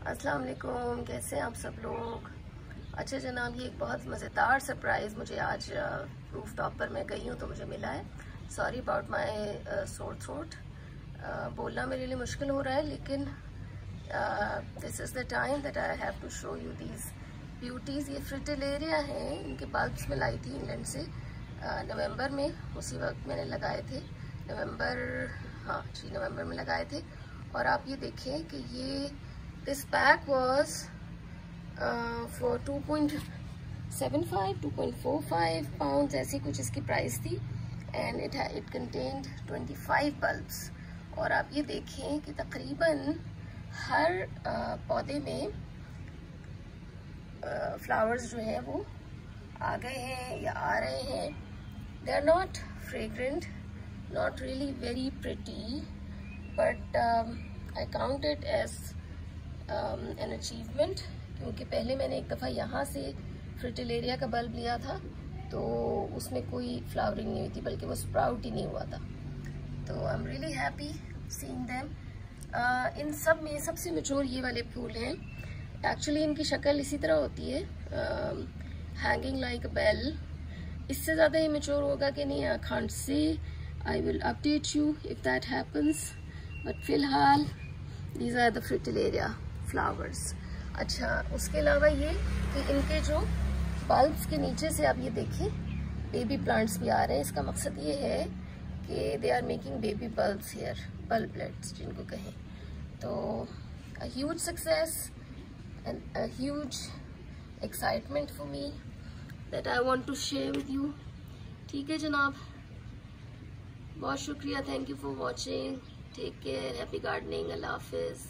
अस्सलाम वालेकुम कैसे हैं आप सब लोग? अच्छा जनाब, ये एक बहुत मज़ेदार सरप्राइज़ मुझे आज रूफ टॉप पर मैं गई हूँ तो मुझे मिला है। Sorry about my sore throat बोलना मेरे लिए मुश्किल हो रहा है, लेकिन this is the time that I have to show you these beauties ये फ्रिटिलेरिया हैं, इनके बल्ब्स में लाई थी इंग्लैंड से नवंबर में, उसी वक्त मैंने लगाए थे। नवंबर हाँ जी नवंबर में लगाए थे। और आप ये देखें कि ये point seven five two point four five pound ऐसी कुछ इसकी प्राइस थी and it it contained twenty five bulbs और आप ये देखें कि तकरीबन हर uh, पौधे में फ्लावर्स uh, जो हैं वो आ गए हैं या आ रहे हैं। They are not fragrant not really very pretty but um, I count it as achievement क्योंकि पहले मैंने एक दफ़ा यहाँ से फ्रिटिलेरिया का बल्ब लिया था तो उसमें कोई फ्लावरिंग नहीं हुई थी, बल्कि वो स्प्राउट ही नहीं हुआ था। तो I am really happy seeing them इन सब में सबसे मचोर ये वाले फूल हैं। एक्चुअली इनकी शक्ल इसी तरह होती है। हैंगिंग लाइक बेल इससे ज़्यादा ये मचोर होगा कि नहीं can't say I will update you if that happens. But फ़िलहाल, these are the fritillaria. Flowers. अच्छा उसके अलावा ये कि इनके जो बल्ब्स के नीचे से आप ये देखें बेबी प्लांट्स भी आ रहे हैं। इसका मकसद ये है कि they are making baby bulbs here bulblets जिनको कहें। तो a success a huge excitement for me that I want to share with you. ठीक है जनाब? बहुत शुक्रिया। Thank you for watching take care happy gardening अल्लाह हाफिज़